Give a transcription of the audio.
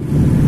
you